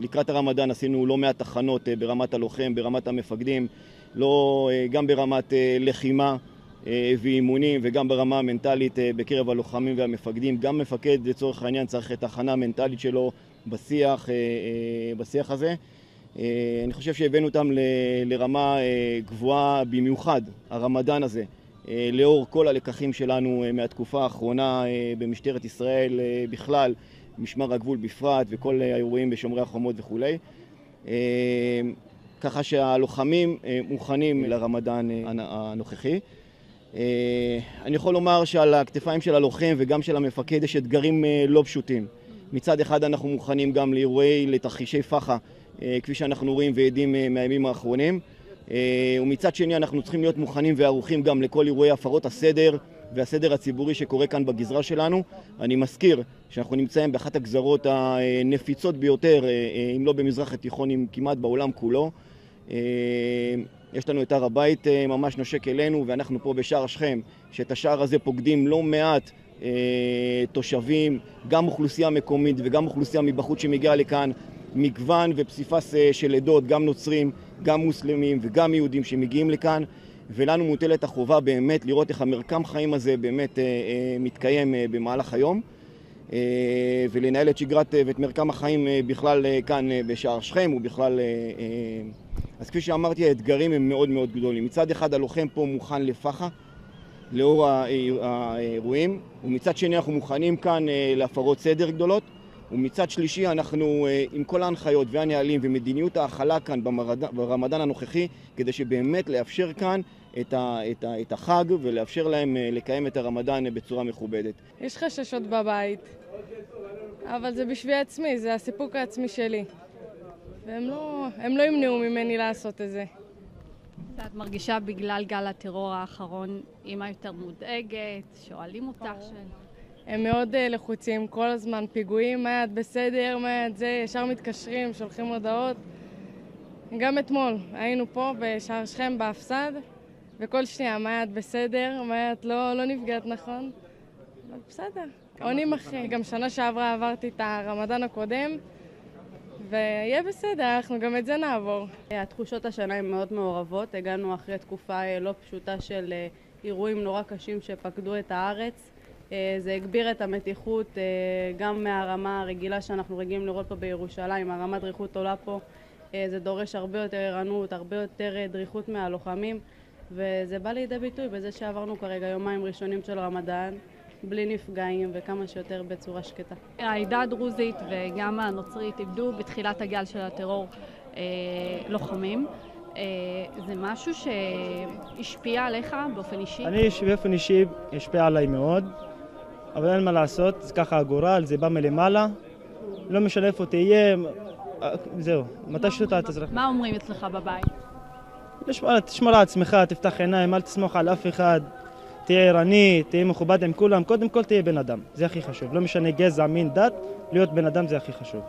לקראת הרמדאן עשינו לא מעט תחנות ברמת הלוחם, ברמת המפקדים, לא, גם ברמת לחימה ואימונים וגם ברמה המנטלית בקרב הלוחמים והמפקדים. גם מפקד לצורך העניין צריך את ההכנה המנטלית שלו בשיח, בשיח הזה. אני חושב שהבאנו אותם לרמה גבוהה במיוחד, הרמדאן הזה. לאור כל הלקחים שלנו מהתקופה האחרונה במשטרת ישראל בכלל, משמר הגבול בפרט וכל האירועים בשומרי החומות וכולי. ככה שהלוחמים מוכנים לרמדאן הנוכחי. אני יכול לומר שעל הכתפיים של הלוחם וגם של המפקד יש אתגרים לא פשוטים. מצד אחד אנחנו מוכנים גם לאירועי, לתרחישי פח"ע, כפי שאנחנו רואים ועדים מהימים האחרונים. ומצד שני אנחנו צריכים להיות מוכנים וערוכים גם לכל אירועי הפרות הסדר והסדר הציבורי שקורה כאן בגזרה שלנו. אני מזכיר שאנחנו נמצאים באחת הגזרות הנפיצות ביותר, אם לא במזרח התיכון, אם כמעט בעולם כולו. יש לנו את הר הבית ממש נושק אלינו ואנחנו פה בשער שכם, שאת השער הזה פוקדים לא מעט תושבים, גם אוכלוסייה מקומית וגם אוכלוסייה מבחוץ שמגיעה לכאן, מגוון ופסיפס של עדות, גם נוצרים, גם מוסלמים וגם יהודים שמגיעים לכאן ולנו מוטלת החובה באמת לראות איך המרקם חיים הזה באמת מתקיים במהלך היום ולנהל את שגרת ואת מרקם החיים בכלל כאן בשער שכם ובכלל אז כפי שאמרתי האתגרים הם מאוד מאוד גדולים. מצד אחד הלוחם פה מוכן לפח"ע לאור האירועים ומצד שני אנחנו מוכנים כאן להפרות סדר גדולות ומצד שלישי אנחנו עם כל ההנחיות והנהלים ומדיניות ההכלה כאן ברמדאן הנוכחי כדי שבאמת לאפשר כאן את, ה, את, ה, את החג ולאפשר להם לקיים את הרמדאן בצורה מכובדת. יש חששות בבית, אבל זה בשביל עצמי, זה הסיפוק העצמי שלי. והם לא, לא ימנעו ממני לעשות את זה. את מרגישה בגלל גל הטרור האחרון אימא יותר מודאגת, שואלים אותך ש... הם מאוד uh, לחוצים, כל הזמן פיגועים, מה את בסדר, מה את זה, ישר מתקשרים, שולחים הודעות. גם אתמול היינו פה בשער שכם בהפסד, וכל שנייה, מה את בסדר, מה את לא, לא נפגעת נכון. אבל בסדר, עונים אחרי. גם שנה שעברה עברתי את הרמדאן הקודם, ויהיה בסדר, אנחנו גם את זה נעבור. התחושות השנה הן מאוד מעורבות, הגענו אחרי תקופה לא פשוטה של אירועים נורא קשים שפקדו את הארץ. זה הגביר את המתיחות גם מהרמה הרגילה שאנחנו רגילים לראות פה בירושלים, הרמת דריכות עולה פה, זה דורש הרבה יותר ערנות, הרבה יותר דריכות מהלוחמים וזה בא לידי ביטוי בזה שעברנו כרגע יומיים ראשונים של רמדאן בלי נפגעים וכמה שיותר בצורה שקטה. העדה הדרוזית וגם הנוצרית איבדו בתחילת הגל של הטרור אה, לוחמים. אה, זה משהו שהשפיע עליך באופן אישי? אני באופן אישי השפיע עליי מאוד, אבל אין מה לעשות, זה ככה הגורל, זה בא מלמעלה, לא משנה איפה תהיה, זהו, מתי שאתה תזרח. מה אומרים אצלך בבית? תשמור על עצמך, תפתח עיניים, אל תסמוך על אף אחד, תהיה ערני, תהיה מכובד עם כולם, קודם כל תהיה בן אדם, זה הכי חשוב, לא משנה גזע, מין, דת, להיות בן אדם זה הכי חשוב.